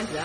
开始啊